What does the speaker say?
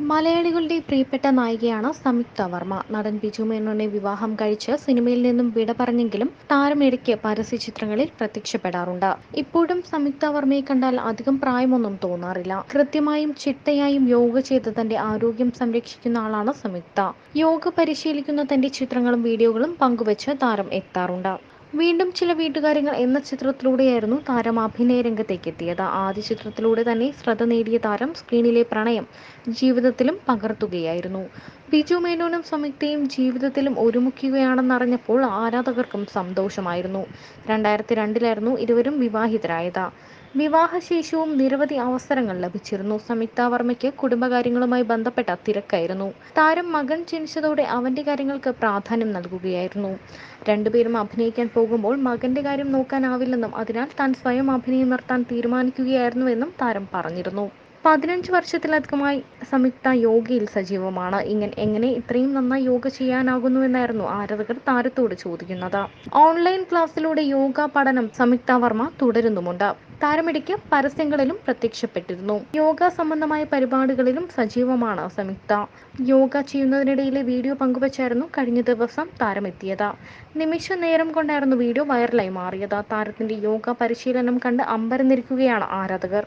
മലയാളികളുടെ പ്രിയപ്പെട്ട നായികയാണ് സംയുക്ത വർമ്മ. നടൻ ബിജു മേനോനെ വിവാഹം കഴിച്ച് സിനിമയിൽ നിന്നും വിട പറഞ്ഞെങ്കിലും താരം ഇടയ്ക്ക് പരസ്യ ചിത്രങ്ങളിൽ പ്രത്യക്ഷപ്പെടാറുണ്ട്. ഇപ്പോഴും സംയുക്ത വർമ്മയെ കണ്ടാൽ അധികം പ്രായമൊന്നും തോന്നാറില്ല. കൃത്യമായും ചിട്ടയായും യോഗ ചെയ്ത് തന്റെ ആരോഗ്യം സംരക്ഷിക്കുന്ന ആളാണ് സംയുക്ത. യോഗ പരിശീലിക്കുന്ന തന്റെ ചിത്രങ്ങളും വീഡിയോകളും പങ്കുവച്ച് താരം എത്താറുണ്ട്. വീണ്ടും ചില വീട്ടുകാര്യങ്ങൾ എന്ന ചിത്രത്തിലൂടെയായിരുന്നു താരം അഭിനയ രംഗത്തേക്ക് എത്തിയത് ആദ്യ ചിത്രത്തിലൂടെ തന്നെ ശ്രദ്ധ നേടിയ താരം സ്ക്രീനിലെ പ്രണയം ജീവിതത്തിലും പകർത്തുകയായിരുന്നു. ബിജു മേനോനും സംയുക്തയും ജീവിതത്തിലും ഒരുമുക്കുകയാണെന്നറിഞ്ഞപ്പോൾ ആരാധകർക്കും സന്തോഷമായിരുന്നു. രണ്ടായിരത്തി രണ്ടിലായിരുന്നു ഇരുവരും വിവാഹിതരായത്. വിവാഹശേഷവും നിരവധി അവസരങ്ങൾ ലഭിച്ചിരുന്നു. സംയുക്ത വർമ്മയ്ക്ക് കുടുംബകാര്യങ്ങളുമായി ബന്ധപ്പെട്ട തിരക്കായിരുന്നു. താരം മകൻ ജനിച്ചതോടെ അവന്റെ കാര്യങ്ങൾക്ക് പ്രാധാന്യം നൽകുകയായിരുന്നു. രണ്ടുപേരും അഭിനയിക്കാൻ പോകുമ്പോൾ മകന്റെ കാര്യം നോക്കാനാവില്ലെന്നും അതിനാൽ താൻ സ്വയം അഭിനയം നിർത്താൻ തീരുമാനിക്കുകയായിരുന്നുവെന്നും താരം പറഞ്ഞിരുന്നു. പതിനഞ്ച് വർഷത്തിലധികമായി സംയുക്ത യോഗയിൽ സജീവമാണ്. ഇങ്ങനെ എങ്ങനെ ഇത്രയും നന്നായി യോഗ ചെയ്യാനാകുന്നു എന്നായിരുന്നു ആരാധകർ താരത്തോട് ചോദിക്കുന്നത്. ഓൺലൈൻ ക്ലാസ്സിലൂടെ യോഗ പഠനം സംയുക്ത വർമ്മ തുടരുന്നുമുണ്ട്. താരമിടയ്ക്ക് പരസ്യങ്ങളിലും പ്രത്യക്ഷപ്പെട്ടിരുന്നു. യോഗ സംബന്ധമായ പരിപാടികളിലും സജീവമാണ് സംയുക്ത. യോഗ ചെയ്യുന്നതിനിടയിലെ വീഡിയോ പങ്കുവച്ചായിരുന്നു കഴിഞ്ഞ ദിവസം താരമെത്തിയത്. നിമിഷ നേരം കൊണ്ടായിരുന്നു വീഡിയോ വൈറലായി മാറിയത്. താരത്തിന്റെ യോഗ പരിശീലനം കണ്ട് അമ്പരന്നിരിക്കുകയാണ് ആരാധകർ.